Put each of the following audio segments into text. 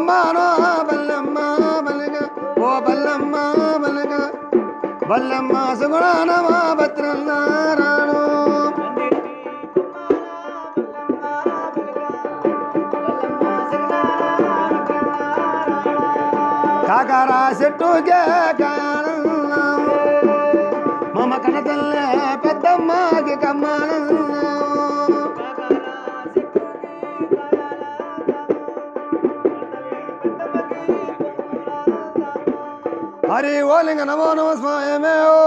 పందేటే కొమ్మానో బల్లమ్మ బలగ. ఓ బల్లమ్మ బలగ. బల్లమ్మ సుగుణానమా భద్రన్నారాయణ కాకరా చెట్టుకే కారణం మమ కనతల్లే పెద్దమ్మకి కమ్మానం హరి ఓలింగ నమో నమ స్వాయమే ఓ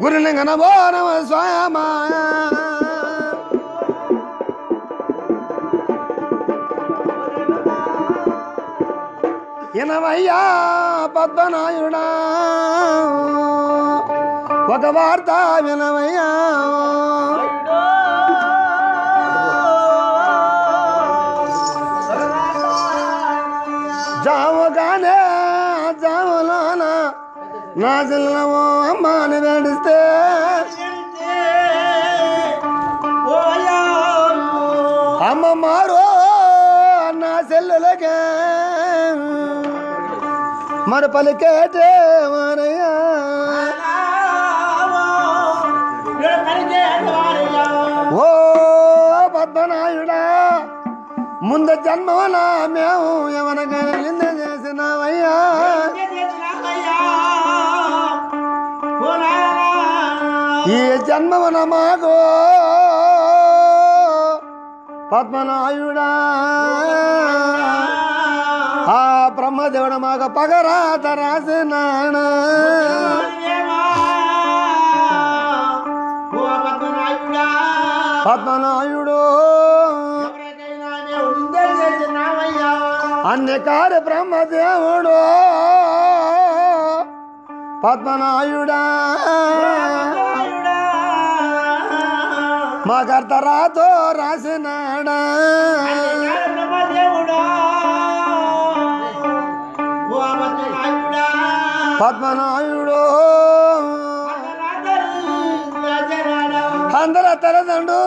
గురులింగ నమో నమ స్వాయమా ఇనవయ్యా పద్మనాయుడా ఒక వార్త వినవయ్యా జాములోన నా చిల్లమో అమ్మాని వేడిస్తే అమ్మ మారో నా సెల్లులకే మరి పలికేటే మారయ్యా ఓ పద్మనాయుడా ముందు జన్మన మేము ఎవరికైనా నింద చేసినావయ్యా ఈ జన్మన పద్మనాయుడా. ఆ బ్రహ్మదేవుడు మాకు పగరాత రాసినాడు. పద్మనాయుడు. అన్ని బ్రహ్మదేవుడు. పద్మనాయుడా. మాకర్త రాతో రాసినాడా పద్మనాయుడు. అందర తలదండు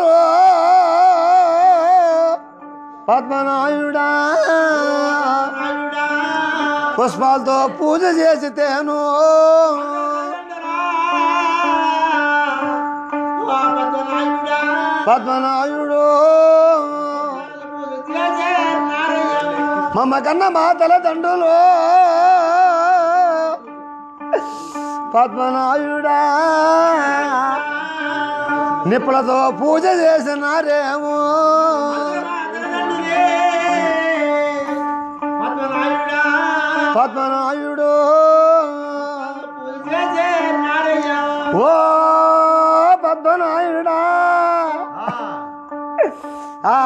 పద్మనాయుడా. పుష్పాలతో పూజ చేసితేను పద్మనాయుడు. మమ్మ కన్న మా తల్లిదండ్రులు పద్మనాయుడా నిప్పులతో పూజ చేసినారేమో.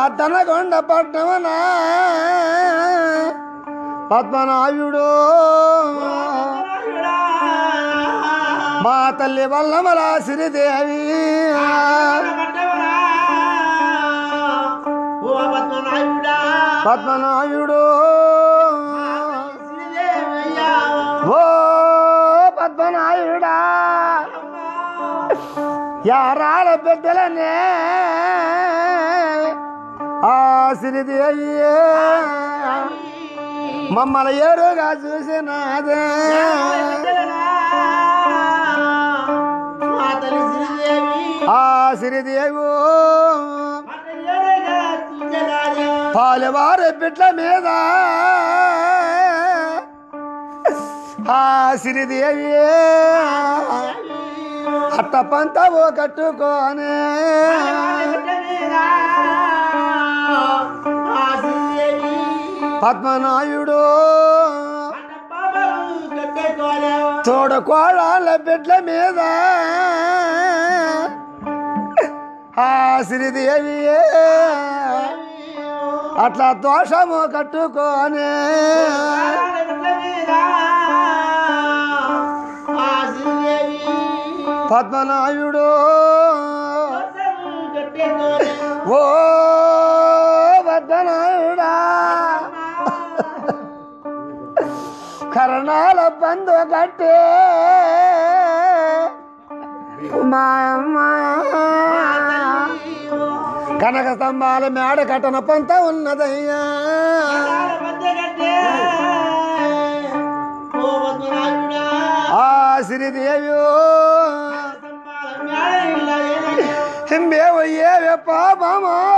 ఆ తనకొండ పట్టణమనా పద్మనాయుడు. మా తల్లి వల్లమల సిరిదేవి. పద్మనాయుడు. ఓ పద్మనాయుడా. యారాల బిడ్డలనే. ఆ అయ్యే. మమ్మల్ని ఏరుగా చూసినదే. ఆ సిరిదేవు పాలవారి బిడ్డ మీద. ఆ సిరిదేవి అట్ట పంతవు కట్టుకోనే. పద్మనాయుడు. తోడు కోళ్ళ బిడ్డ మీద. ఆ శ్రీదేవి అట్లా దోషము కట్టుకొని. పద్మనాయుడు. ఓ పెద్దనాయుడా కర్ణాల పందు కట్టే. మా అమ్మ. కనక స్తంభాల మేడ కట్టన పంత ఉన్నదయ్యా. ఆ శ్రీదేవి మేవయ్యేవే పాపమా.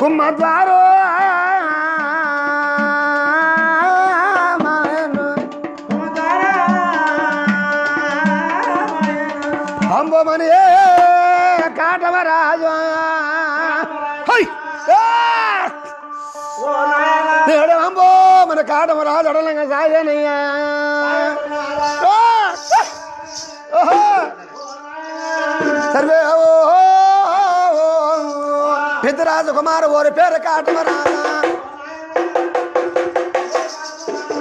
కుమ్మద్వారో. అంబమని కాటమరాజు అంబో మన కాటమరాజు అడలంగా సాయనయ్యా ఓహో! இது ராஜகுமார் ஒரு பேரை காட்டு வரானா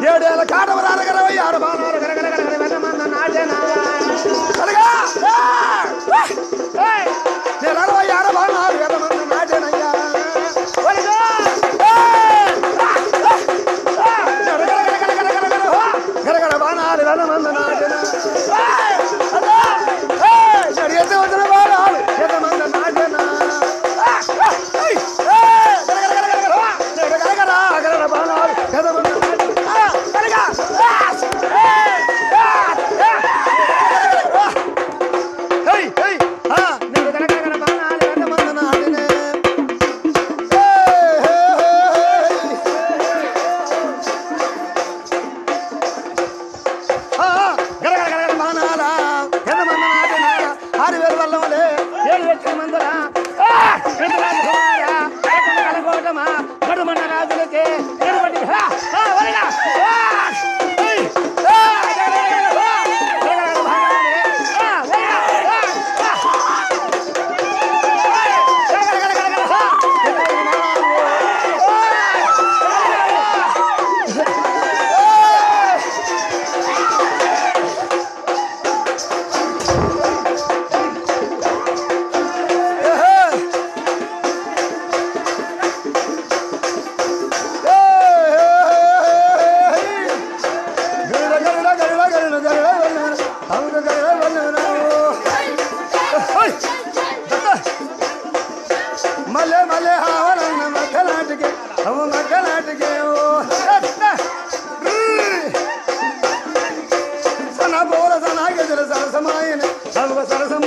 ஏழு காட்ட வரான யாரு நாட்டே நாளா மலை மலை ஆவரங்க மக்கள் நாட்டுக்கு அவன் மக்கள் நாட்டுக்கு சனா போல சனா கதிர சரசமாயின அவங்க சரசமா